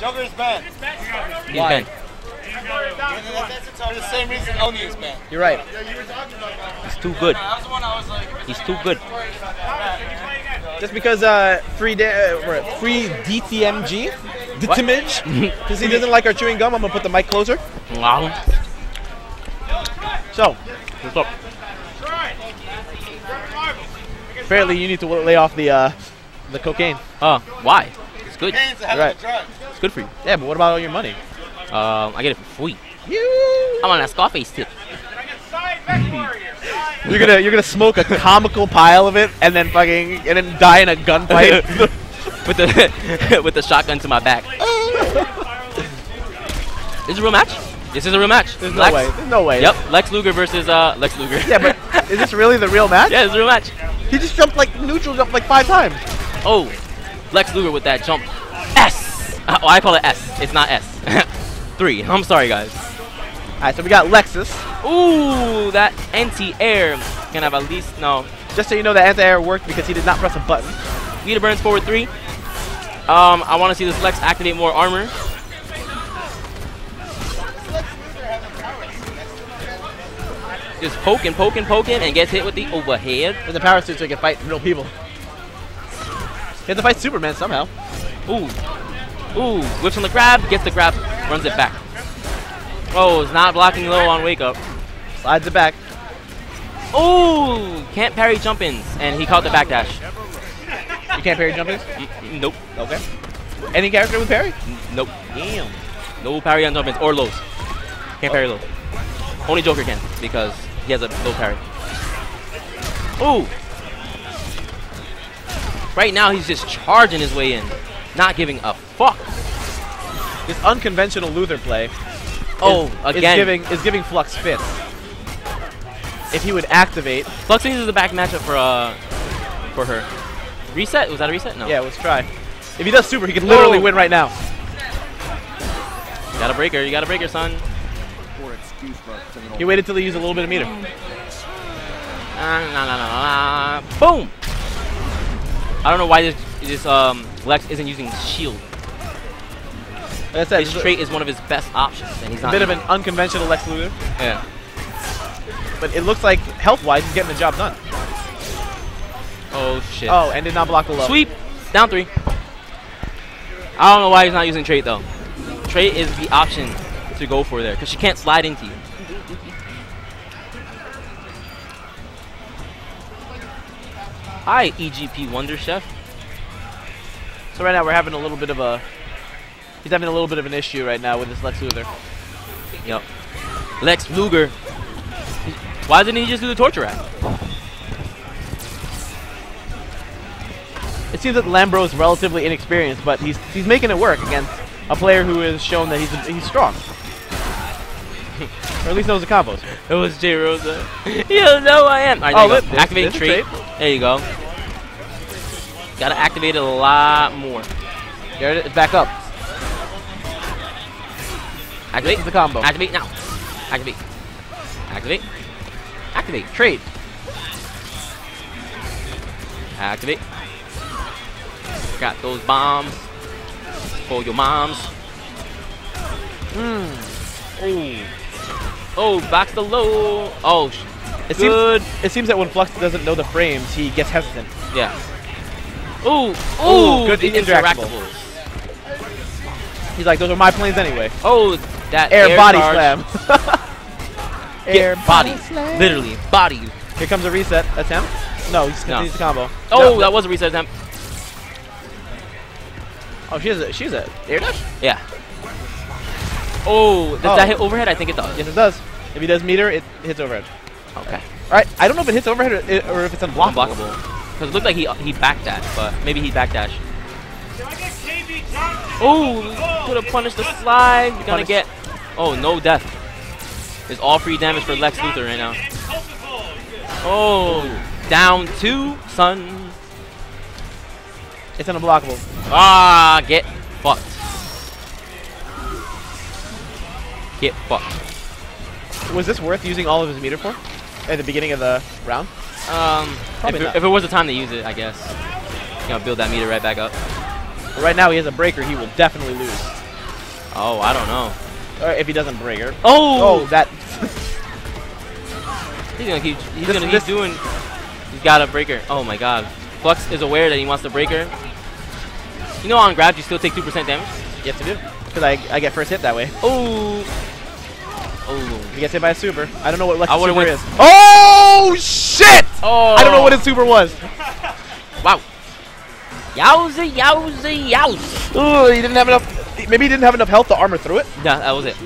Joker's banned. He's Why? banned. For the same reason Oni is banned. You're right. He's too good. That was the one I was like. He's too good. Just because uh, free da- uh, free DTMG, DTMG, because he doesn't like our chewing gum, I'm gonna put the mic closer. Wow. So What's up? apparently you need to lay off the uh, the cocaine. Uh, why? It's good. Cocaine's a hell Right. A. It's good for you. Yeah, but what about all your money? Um, I get it for free. You. I'm on that Scarface tip. You're gonna you're gonna smoke a comical pile of it and then fucking and then die in a gunfight. with the with the shotgun to my back. This is a real match. This is a real match. There's no way. There's no way. Yep, Lex Luger versus uh Lex Luger. Yeah, but is this really the real match? yeah, it's a real match. He just jumped like neutral jumped like five times. Oh, Lex Luger with that jump. S. Uh, oh, I call it S. It's not S. Three. I'm sorry, guys. All right, so we got Lexus. Ooh, that anti-air. Can have at least no. Just so you know, the anti-air worked because he did not press a button. Vita burns forward three. Um, I want to see this Lex activate more armor. Just poking, poking, poking, and gets hit with the overhead. In the power suit so he can fight real people. He had to fight Superman somehow. Ooh. Ooh. Whips on the grab, gets the grab, runs it back. Oh, it's not blocking low on wake up. Slides it back. Ooh. Can't parry jump ins, and he caught the backdash. You can't parry jump ins? Mm, nope. Okay. Any character with parry? Nope. Damn. No parry on jump ins or lows. Can't parry low. Only Joker can because he has a low parry. Ooh. Right now he's just charging his way in, not giving a fuck. This unconventional Luthor play Oh, is, again. is giving is giving Flux fits. If he would activate, Flux is the back matchup for uh for her. Reset? Was that a reset? No. yeah, let's try. If he does super, he can literally Oh. win right now. You got a breaker. You got a breaker, son. He waited till he used a little bit of meter. Ah, nah, nah, nah, nah, nah. Boom. I don't know why this this um Lex isn't using shield. Like I said, His trait is one of his best options, and he's a bit of an unconventional Lex Luthor, yeah. but it looks like health-wise he's getting the job done. Oh shit. Oh, and did not block the low. Sweep. Down three. I don't know why he's not using trait though. Trait is the option to go for there because she can't slide into you. Hi, EGP Wonder Chef. So right now we're having a little bit of a. He's having a little bit of an issue right now with this Lex Luger. Yep. Lex Luger. Why didn't he just do the torture rack? It seems that Lambro is relatively inexperienced, but he's he's making it work against a player who has shown that he's he's strong, or at least knows the combos. It was J Rosa. you know I am. Right, Oh, there you look, go. Activating trait. There you go. Gotta activate it a lot more. There it is, back up. Activate. The combo. Activate now. Activate. Activate. Activate. Trade. Activate. Got those bombs for your moms. Hmm. Oh. Oh, back the low. Oh, sh- It good. seems it seems that when Flux doesn't know the frames, he gets hesitant. Yeah. Ooh, Ooh, ooh, good interactables. He's like, those are my planes anyway. Oh, that Air, body charge. slam. Air body. slam. Literally, body. Here comes a reset attempt. No, he just No. continues the combo. Oh, No, that was a reset attempt. Oh, she's a she's a air dash. Yeah. Oh, does Oh. that hit overhead? I think it does. Yes, it does. If he does meter, it hits overhead. Okay. All right. I don't know if it hits overhead or, or if it's unblockable. Unblockable. Because it looked like he he backdash, but maybe he backdashed. Oh, could have punished the slide. You're gonna get. Oh, no death. It's all free damage for Lex Luthor right now. Oh, down two, son. It's unblockable. Ah, get fucked. Get fucked. Was this worth using all of his meter for at the beginning of the round? Um, if, it, if it was the time to use it, I guess. You know, build that meter right back up. But right now he has a breaker. He will definitely lose. Oh, I don't know. Or if he doesn't break her. Oh, Oh, that. he's gonna keep. He's This- gonna keep doing. He's got a breaker. Oh my God. Flux is aware that he wants to break her. You know, on grab, you still take two percent damage. yes, to do. Because I, I get first hit that way. Oh. Oh. He gets hit by a super. I don't know what Lex's super went- is. Oh, shit! Oh. I don't know what his oh. super was. Wow. Yowza, yowza, yowza. Oh, he didn't have enough. Maybe he didn't have enough health to armor through it. Yeah, that was it.